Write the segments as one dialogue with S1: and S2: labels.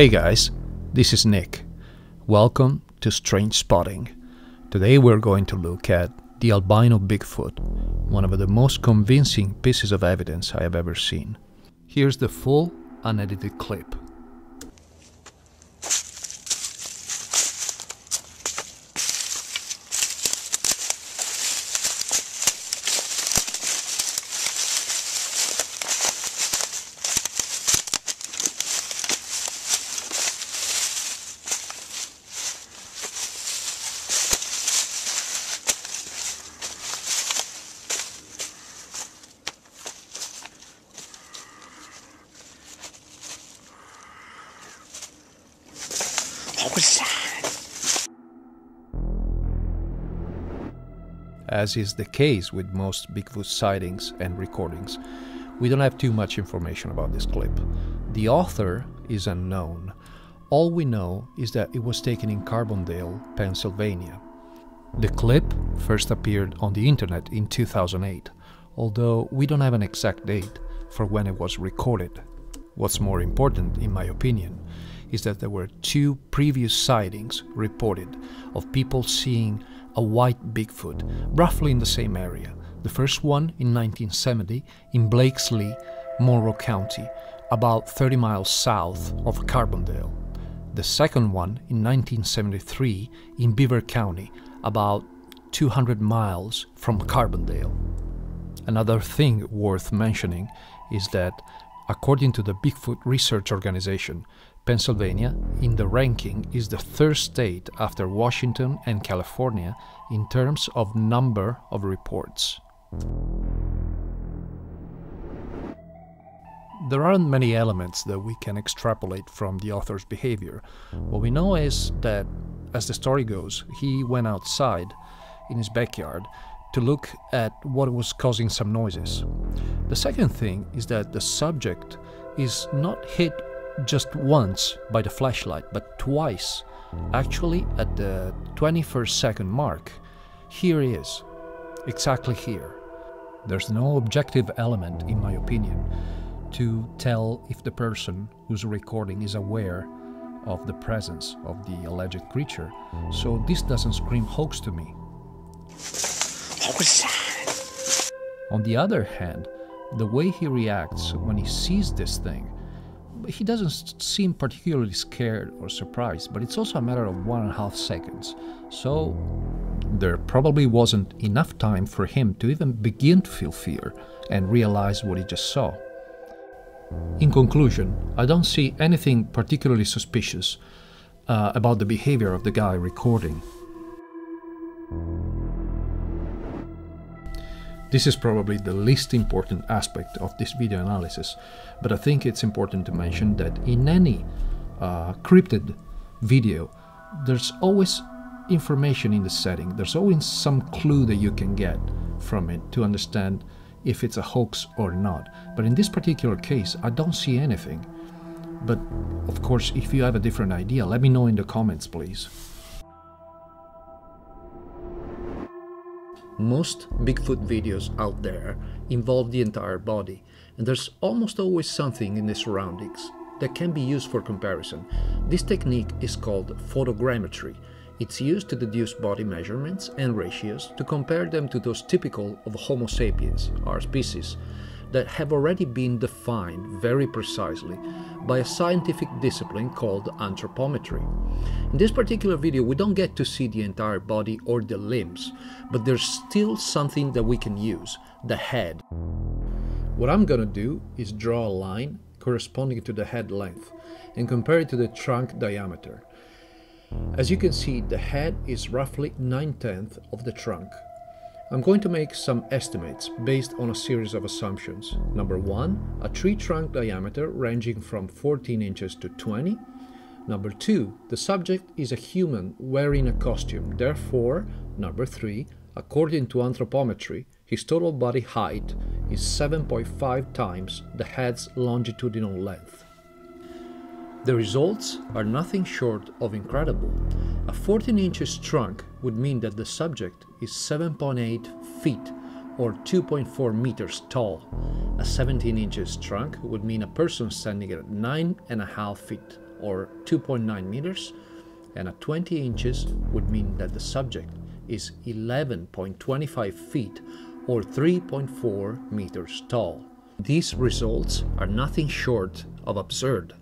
S1: Hey guys, this is Nick. Welcome to Strange Spotting. Today we're going to look at the albino Bigfoot, one of the most convincing pieces of evidence I have ever seen. Here's the full unedited clip. As is the case with most Bigfoot sightings and recordings, we don't have too much information about this clip. The author is unknown. All we know is that it was taken in Carbondale, Pennsylvania. The clip first appeared on the internet in 2008, although we don't have an exact date for when it was recorded. What's more important, in my opinion, is that there were two previous sightings reported of people seeing a white Bigfoot, roughly in the same area. The first one in 1970 in Blakeslee, Monroe County, about 30 miles south of Carbondale. The second one in 1973 in Beaver County, about 200 miles from Carbondale. Another thing worth mentioning is that, according to the Bigfoot Research Organization, Pennsylvania, in the ranking, is the third state after Washington and California in terms of number of reports. There aren't many elements that we can extrapolate from the author's behavior. What we know is that, as the story goes, he went outside in his backyard to look at what was causing some noises. The second thing is that the subject is not hit just once by the flashlight, but twice. Actually, at the 21st second mark, here he is, exactly here. There's no objective element, in my opinion, to tell if the person who's recording is aware of the presence of the alleged creature, so this doesn't scream hoax to me. On the other hand, the way he reacts when he sees this thing he doesn't seem particularly scared or surprised, but it's also a matter of one and a half seconds. So there probably wasn't enough time for him to even begin to feel fear and realize what he just saw. In conclusion, I don't see anything particularly suspicious uh, about the behavior of the guy recording. This is probably the least important aspect of this video analysis, but I think it's important to mention that in any uh, cryptid video, there's always information in the setting. There's always some clue that you can get from it to understand if it's a hoax or not. But in this particular case, I don't see anything. But of course, if you have a different idea, let me know in the comments, please. Most Bigfoot videos out there involve the entire body, and there's almost always something in the surroundings that can be used for comparison. This technique is called photogrammetry. It's used to deduce body measurements and ratios to compare them to those typical of Homo sapiens, our species, that have already been defined very precisely by a scientific discipline called anthropometry. In this particular video, we don't get to see the entire body or the limbs, but there's still something that we can use, the head. What I'm gonna do is draw a line corresponding to the head length and compare it to the trunk diameter. As you can see, the head is roughly 9 tenths of the trunk, I'm going to make some estimates based on a series of assumptions. Number one, a tree trunk diameter ranging from 14 inches to 20. Number two, the subject is a human wearing a costume. Therefore, number three, according to anthropometry, his total body height is 7.5 times the head's longitudinal length. The results are nothing short of incredible. A 14 inches trunk would mean that the subject is 7.8 feet or 2.4 meters tall. A 17 inches trunk would mean a person standing at 9.5 feet or 2.9 meters, and a 20 inches would mean that the subject is 11.25 feet or 3.4 meters tall. These results are nothing short of absurd,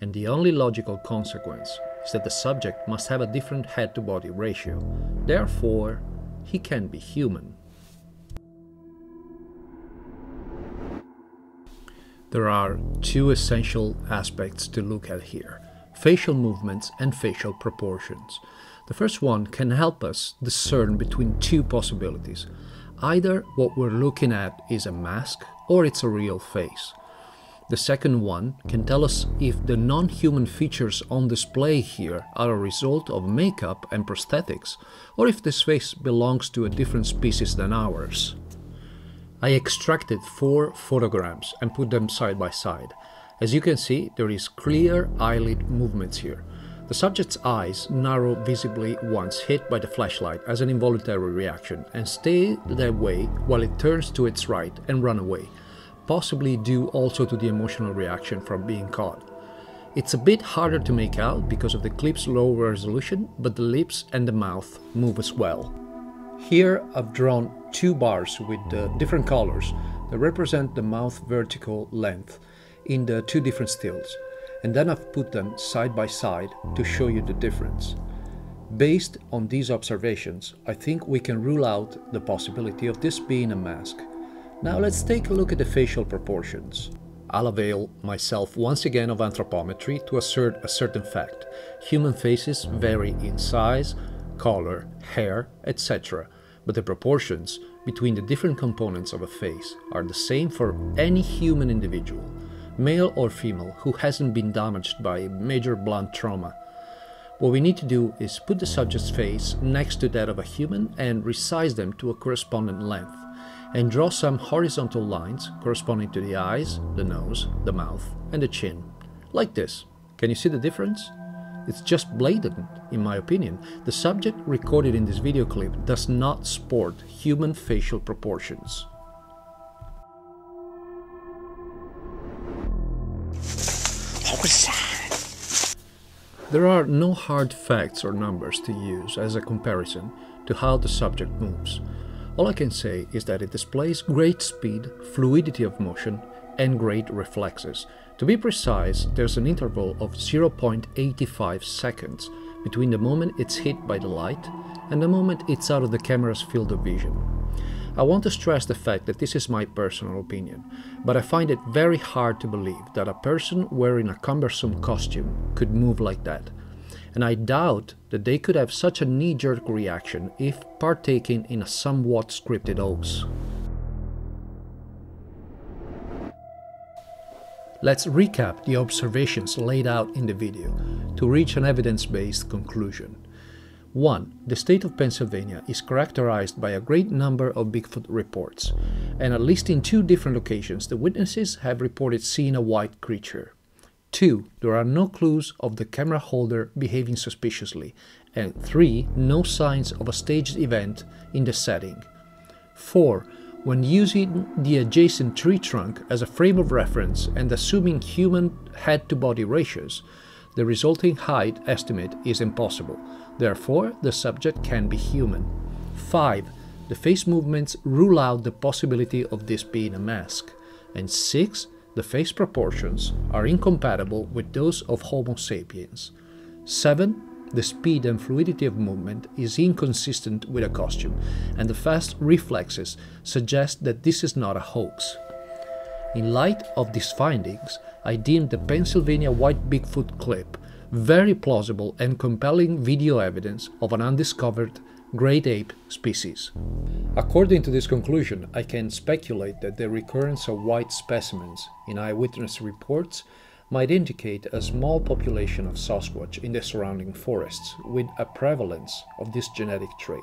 S1: and the only logical consequence is that the subject must have a different head to body ratio. Therefore, he can be human. There are two essential aspects to look at here facial movements and facial proportions. The first one can help us discern between two possibilities. Either what we're looking at is a mask or it's a real face. The second one can tell us if the non human features on display here are a result of makeup and prosthetics, or if this face belongs to a different species than ours. I extracted four photograms and put them side by side. As you can see, there is clear eyelid movements here. The subject's eyes narrow visibly once hit by the flashlight as an involuntary reaction and stay that way while it turns to its right and run away, possibly due also to the emotional reaction from being caught. It's a bit harder to make out because of the clip's low resolution, but the lips and the mouth move as well. Here I've drawn two bars with uh, different colors that represent the mouth vertical length in the two different stills, and then I've put them side by side to show you the difference. Based on these observations, I think we can rule out the possibility of this being a mask. Now let's take a look at the facial proportions. I'll avail myself once again of anthropometry to assert a certain fact. Human faces vary in size, color, hair, etc., but the proportions between the different components of a face are the same for any human individual, male or female, who hasn't been damaged by major blunt trauma. What we need to do is put the subject's face next to that of a human and resize them to a corresponding length, and draw some horizontal lines corresponding to the eyes, the nose, the mouth, and the chin. Like this. Can you see the difference? It's just blatant, in my opinion. The subject recorded in this video clip does not sport human facial proportions. There are no hard facts or numbers to use as a comparison to how the subject moves. All I can say is that it displays great speed, fluidity of motion, and great reflexes. To be precise, there's an interval of 0.85 seconds between the moment it's hit by the light and the moment it's out of the camera's field of vision. I want to stress the fact that this is my personal opinion, but I find it very hard to believe that a person wearing a cumbersome costume could move like that. And I doubt that they could have such a knee jerk reaction if partaking in a somewhat scripted hoax. Let's recap the observations laid out in the video to reach an evidence based conclusion. 1. The state of Pennsylvania is characterized by a great number of Bigfoot reports, and at least in two different locations the witnesses have reported seeing a white creature. 2. There are no clues of the camera holder behaving suspiciously, and 3. No signs of a staged event in the setting. 4. When using the adjacent tree trunk as a frame of reference and assuming human head to body ratios, the resulting height estimate is impossible. Therefore, the subject can be human. 5. The face movements rule out the possibility of this being a mask. And 6. The face proportions are incompatible with those of Homo sapiens. 7. The speed and fluidity of movement is inconsistent with a costume, and the fast reflexes suggest that this is not a hoax. In light of these findings, I deemed the Pennsylvania White Bigfoot clip very plausible and compelling video evidence of an undiscovered great ape species. According to this conclusion, I can speculate that the recurrence of white specimens in eyewitness reports might indicate a small population of Sasquatch in the surrounding forests with a prevalence of this genetic trait.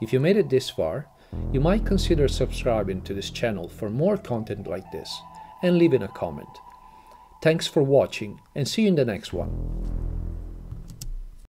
S1: If you made it this far, you might consider subscribing to this channel for more content like this and leaving a comment. Thanks for watching and see you in the next one.